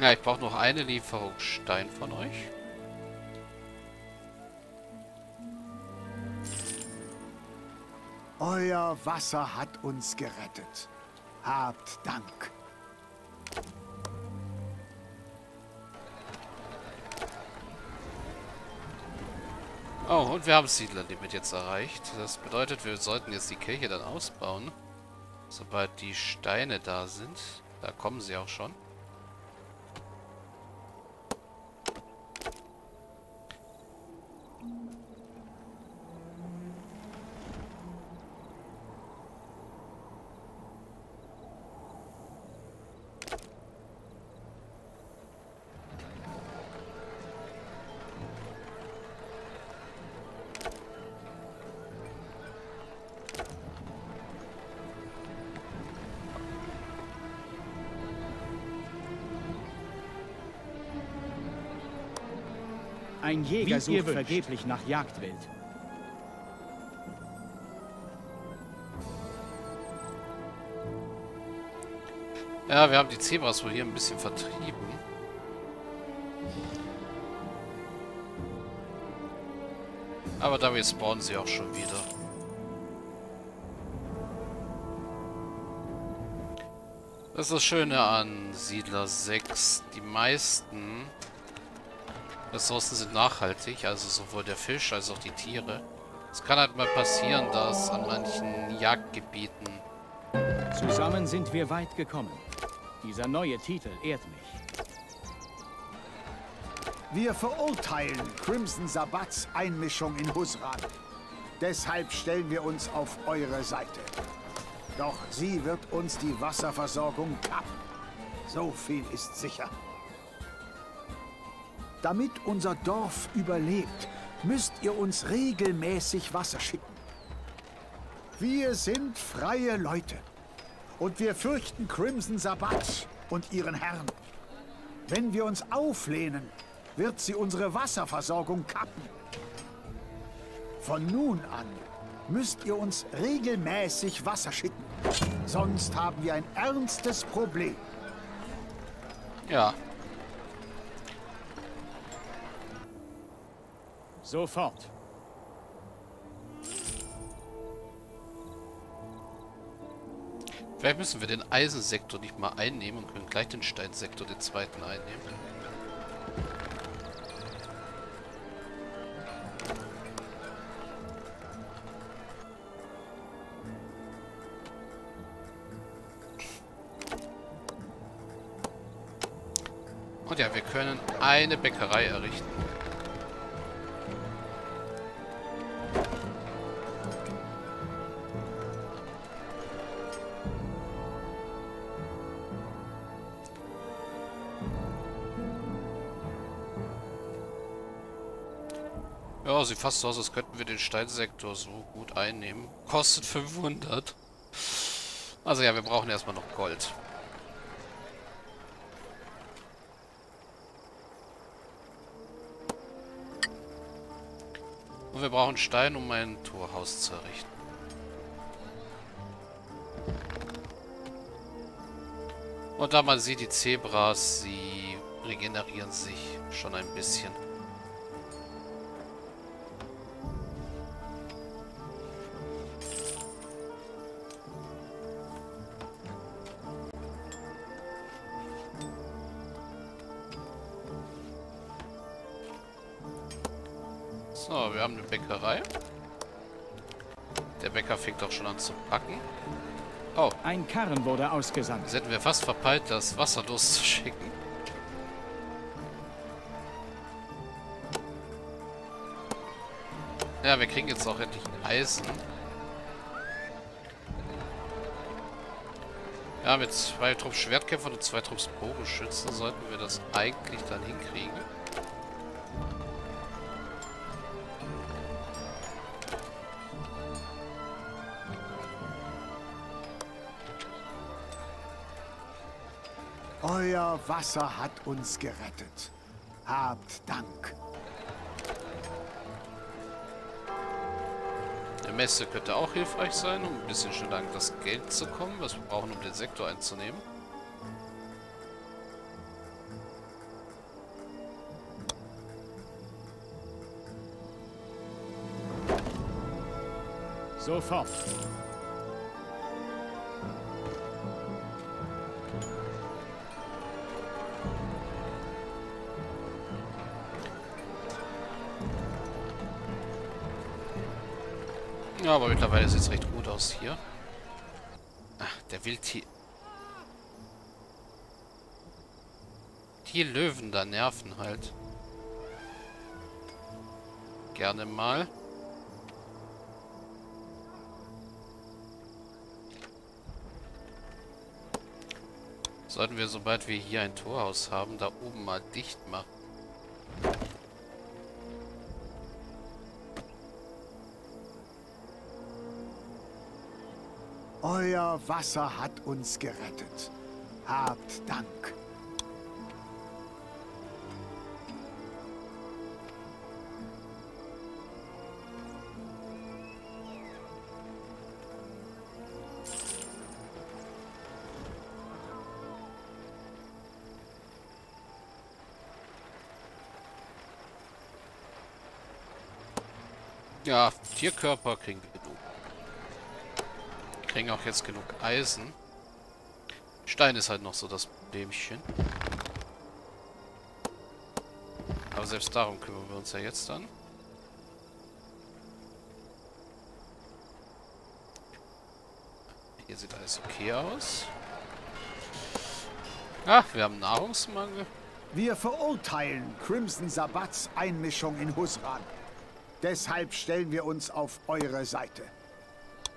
Ja, ich brauche noch eine Lieferung Stein von euch. Euer Wasser hat uns gerettet. Habt Dank. Oh, und wir haben Siedlerlimit jetzt erreicht. Das bedeutet, wir sollten jetzt die Kirche dann ausbauen. Sobald die Steine da sind. Da kommen sie auch schon. Ein Jäger sucht vergeblich nach Jagdwild. Ja, wir haben die Zebras wohl hier ein bisschen vertrieben. Aber damit spawnen sie auch schon wieder. Das ist das Schöne an Siedler 6. Die meisten Ressourcen sind nachhaltig, also sowohl der Fisch als auch die Tiere. Es kann halt mal passieren, dass an manchen Jagdgebieten... Zusammen sind wir weit gekommen. Dieser neue Titel ehrt mich. Wir verurteilen Crimson Sabbats Einmischung in Husran. Deshalb stellen wir uns auf eure Seite. Doch sie wird uns die Wasserversorgung kappen. So viel ist sicher. Damit unser Dorf überlebt, müsst ihr uns regelmäßig Wasser schicken. Wir sind freie Leute. Und wir fürchten Crimson Sabbat und ihren Herrn. Wenn wir uns auflehnen, wird sie unsere Wasserversorgung kappen. Von nun an müsst ihr uns regelmäßig Wasser schicken. Sonst haben wir ein ernstes Problem. Ja, Sofort. Vielleicht müssen wir den Eisensektor nicht mal einnehmen und können gleich den Steinsektor, den zweiten, einnehmen. Und ja, wir können eine Bäckerei errichten. Sieht fast so aus, als könnten wir den Steinsektor so gut einnehmen. Kostet 500. Also ja, wir brauchen erstmal noch Gold. Und wir brauchen Stein, um ein Torhaus zu errichten. Und da man sieht, die Zebras, sie regenerieren sich schon ein bisschen. So, wir haben eine Bäckerei. Der Bäcker fängt auch schon an zu packen. Oh. Ein Karren wurde ausgesandt. Jetzt hätten wir fast verpeilt, das Wasser loszuschicken. Ja, wir kriegen jetzt auch endlich Eisen. Ja, mit zwei Trupps Schwertkämpfer und zwei Trupps Bogenschützen sollten wir das eigentlich dann hinkriegen. Euer Wasser hat uns gerettet. Habt Dank. Der Messe könnte auch hilfreich sein, um ein bisschen schneller an das Geld zu kommen, was wir brauchen, um den Sektor einzunehmen. Sofort. Ja, aber mittlerweile sieht es recht gut aus hier. Ach, der Wildtier... Die Löwen da nerven halt. Gerne mal. Sollten wir, sobald wir hier ein Torhaus haben, da oben mal dicht machen. Euer Wasser hat uns gerettet. Habt Dank. Ja, Tierkörper kriegen wir. Kriegen auch jetzt genug Eisen. Stein ist halt noch so das Problemchen. Aber selbst darum kümmern wir uns ja jetzt dann. Hier sieht alles okay aus. Ach, wir haben Nahrungsmangel. Wir verurteilen Crimson Sabbats Einmischung in Husran. Deshalb stellen wir uns auf eure Seite.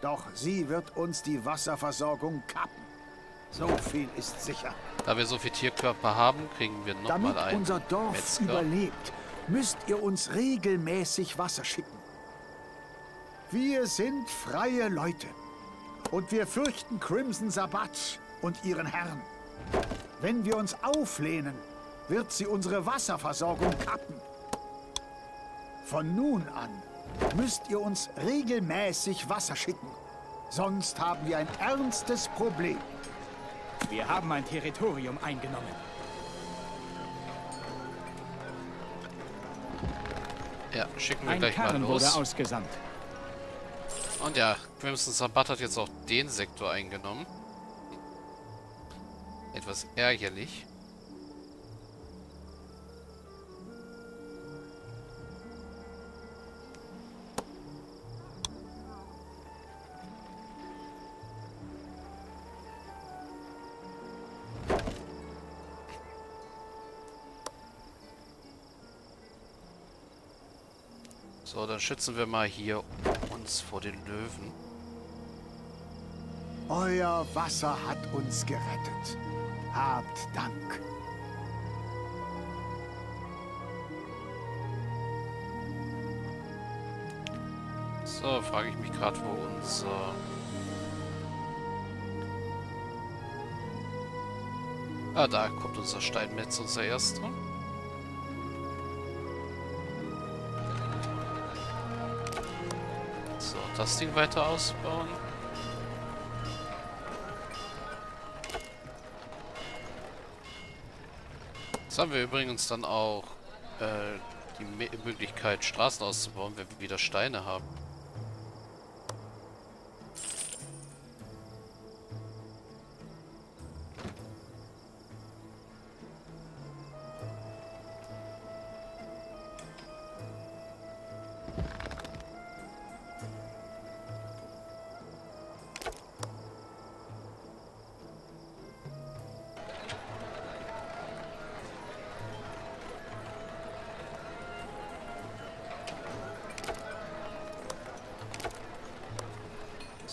Doch sie wird uns die Wasserversorgung kappen. So viel ist sicher. Da wir so viel Tierkörper haben, kriegen wir Damit nochmal einen unser Dorf Metzger. überlebt, müsst ihr uns regelmäßig Wasser schicken. Wir sind freie Leute. Und wir fürchten Crimson Sabbat und ihren Herrn. Wenn wir uns auflehnen, wird sie unsere Wasserversorgung kappen. Von nun an müsst ihr uns regelmäßig Wasser schicken. Sonst haben wir ein ernstes Problem. Wir haben ein Territorium eingenommen. Ja, schicken wir Ein gleich mal Kern wurde los. ausgesandt. Und ja, Crimson Sabbat hat jetzt auch den Sektor eingenommen. Etwas ärgerlich. So, dann schützen wir mal hier uns vor den Löwen. Euer Wasser hat uns gerettet. Habt Dank. So, frage ich mich gerade, wo unser... Ah, da kommt unser Steinmetz, unser erster. Das Ding weiter ausbauen. Jetzt haben wir übrigens dann auch äh, die Möglichkeit, Straßen auszubauen, wenn wir wieder Steine haben.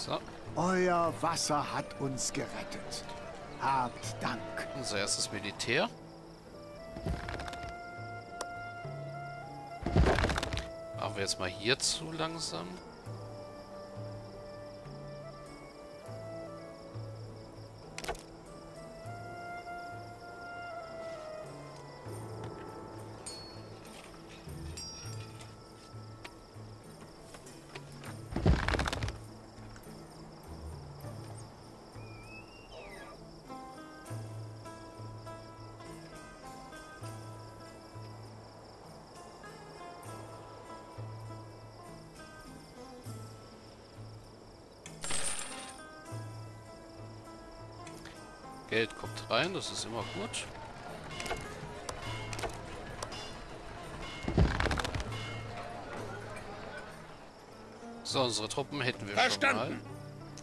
So, Euer Wasser hat uns gerettet. Habt Dank. unser erstes Militär. Machen wir jetzt mal hier zu langsam. Geld kommt rein, das ist immer gut. So, unsere Truppen hätten wir Verstanden. schon mal.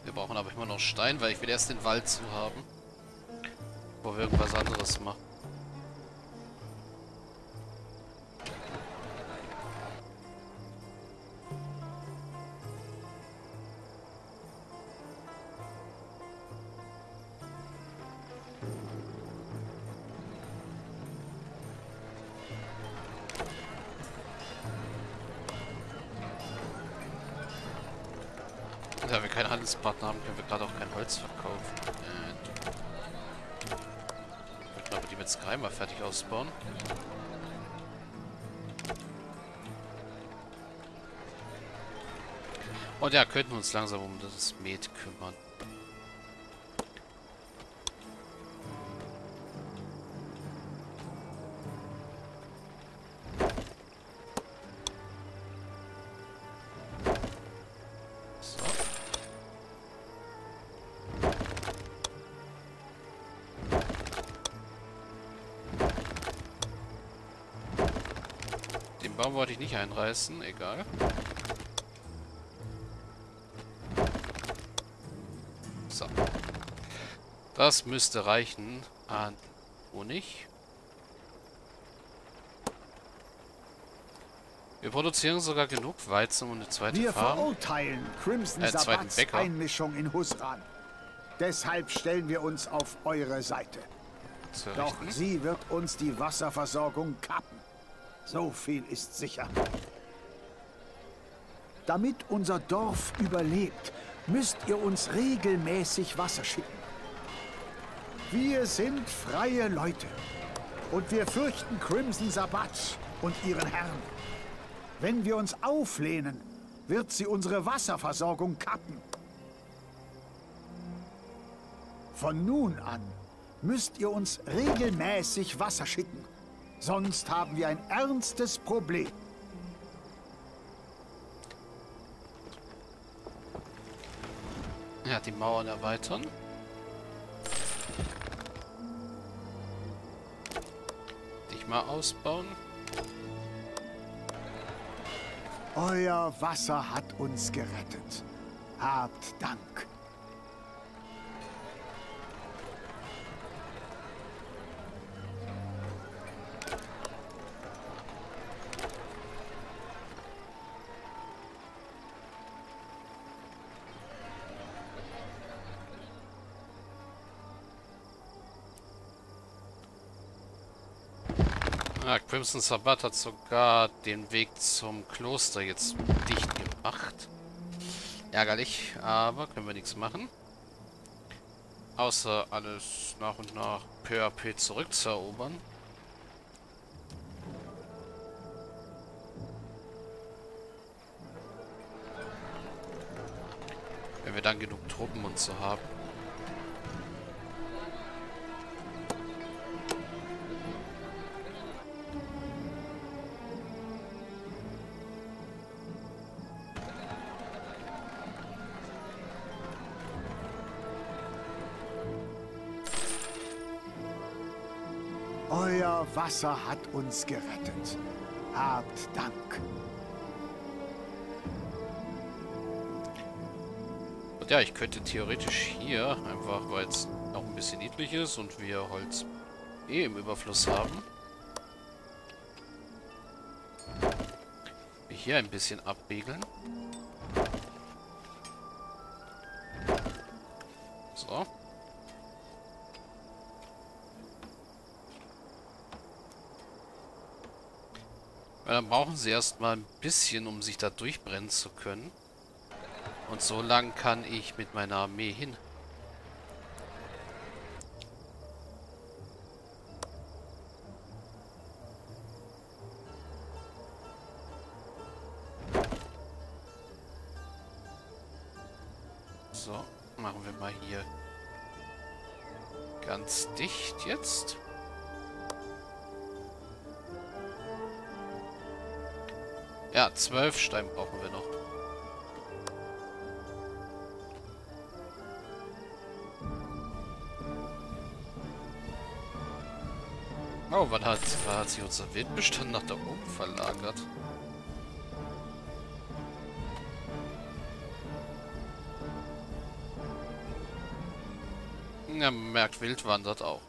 Wir brauchen aber immer noch Stein, weil ich will erst den Wald zu haben. Bevor wir irgendwas anderes machen. Da wir keinen Handelspartner haben, können wir gerade auch kein Holz verkaufen. Äh, können aber die mit Sky mal fertig ausbauen. Und ja, könnten wir uns langsam um das Met kümmern. Wollte ich nicht einreißen, egal. So. Das müsste reichen an Honig. Wir produzieren sogar genug Weizen und eine zweite Wir Farm. Wir verurteilen Crimson äh, Sabbats Einmischung in Husran. Deshalb stellen wir uns auf eure Seite. Doch sie wird uns die Wasserversorgung kappen. So viel ist sicher. Damit unser Dorf überlebt, müsst ihr uns regelmäßig Wasser schicken. Wir sind freie Leute. Und wir fürchten Crimson Sabbat und ihren Herrn. Wenn wir uns auflehnen, wird sie unsere Wasserversorgung kappen. Von nun an müsst ihr uns regelmäßig Wasser schicken. Sonst haben wir ein ernstes Problem. Ja, die Mauern erweitern. Dich mal ausbauen. Euer Wasser hat uns gerettet. Habt Dank. Ah, Crimson Sabbat hat sogar den Weg zum Kloster jetzt dicht gemacht. Ärgerlich, aber können wir nichts machen. Außer alles nach und nach peu à peu zurückzuerobern. Wenn wir dann genug Truppen und so haben. Wasser hat uns gerettet. Habt Dank. Und ja, ich könnte theoretisch hier, einfach weil es auch ein bisschen niedlich ist und wir Holz eh im Überfluss haben, hier ein bisschen abbiegeln. Weil dann brauchen sie erstmal ein bisschen, um sich da durchbrennen zu können. Und so lang kann ich mit meiner Armee hin. Ja, zwölf Stein brauchen wir noch. Oh, wann hat, wann hat sich unser Windbestand nach da oben verlagert? Ja, man merkt, Wild wandert auch.